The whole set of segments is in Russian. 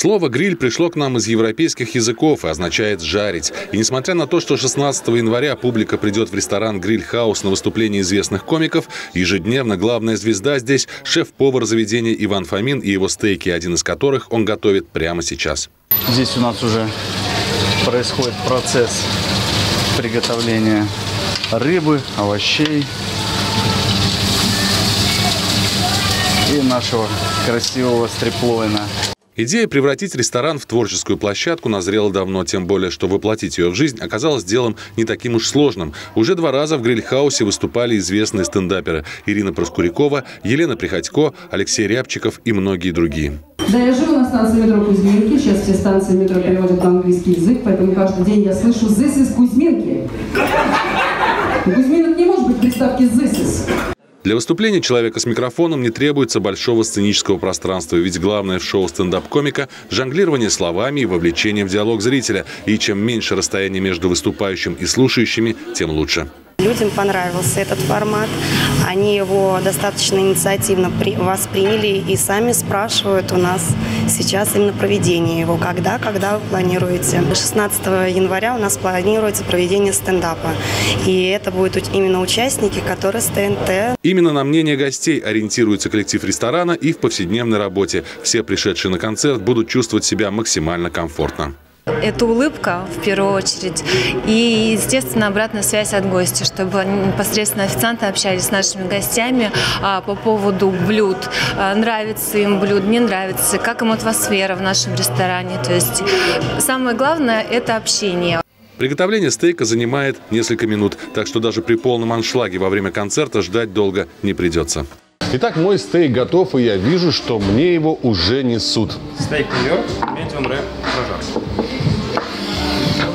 Слово «гриль» пришло к нам из европейских языков и означает «жарить». И несмотря на то, что 16 января публика придет в ресторан «Гриль Хаус» на выступление известных комиков, ежедневно главная звезда здесь – шеф-повар заведения Иван Фомин и его стейки, один из которых он готовит прямо сейчас. Здесь у нас уже происходит процесс приготовления рыбы, овощей и нашего красивого стриплойна. Идея превратить ресторан в творческую площадку назрела давно, тем более, что воплотить ее в жизнь оказалось делом не таким уж сложным. Уже два раза в гриль-хаусе выступали известные стендаперы Ирина Проскурякова, Елена Приходько, Алексей Рябчиков и многие другие. Да, я живу на станции метро Кузьминки. Сейчас все станции метро переводят на английский язык, поэтому каждый день я слышу «This is Кузьминки». Кузьминок не может быть приставки «This is». Для выступления человека с микрофоном не требуется большого сценического пространства, ведь главное в шоу стендап-комика – жонглирование словами и вовлечение в диалог зрителя. И чем меньше расстояние между выступающим и слушающими, тем лучше. Людям понравился этот формат. Они его достаточно инициативно восприняли и сами спрашивают у нас сейчас именно проведение его. Когда, когда вы планируете? 16 января у нас планируется проведение стендапа. И это будут именно участники, которые с ТНТ. Именно на мнение гостей ориентируется коллектив ресторана и в повседневной работе. Все пришедшие на концерт будут чувствовать себя максимально комфортно. Это улыбка, в первую очередь, и, естественно, обратная связь от гостя, чтобы непосредственно официанты общались с нашими гостями а, по поводу блюд. А, нравится им блюд, не нравится, как им атмосфера в нашем ресторане. То есть самое главное – это общение. Приготовление стейка занимает несколько минут, так что даже при полном аншлаге во время концерта ждать долго не придется. Итак, мой стейк готов, и я вижу, что мне его уже несут. Стейк Нью-Йорк, медиум рэп, прожарка.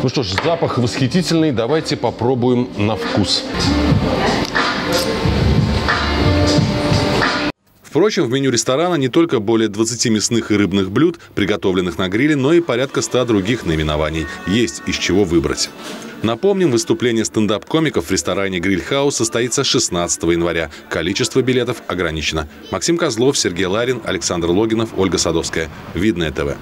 Ну что ж, запах восхитительный. Давайте попробуем на вкус. Впрочем, в меню ресторана не только более 20 мясных и рыбных блюд, приготовленных на гриле, но и порядка 100 других наименований. Есть из чего выбрать. Напомним, выступление стендап-комиков в ресторане «Гриль Хаус» состоится 16 января. Количество билетов ограничено. Максим Козлов, Сергей Ларин, Александр Логинов, Ольга Садовская. Видное ТВ.